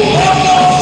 Vamos!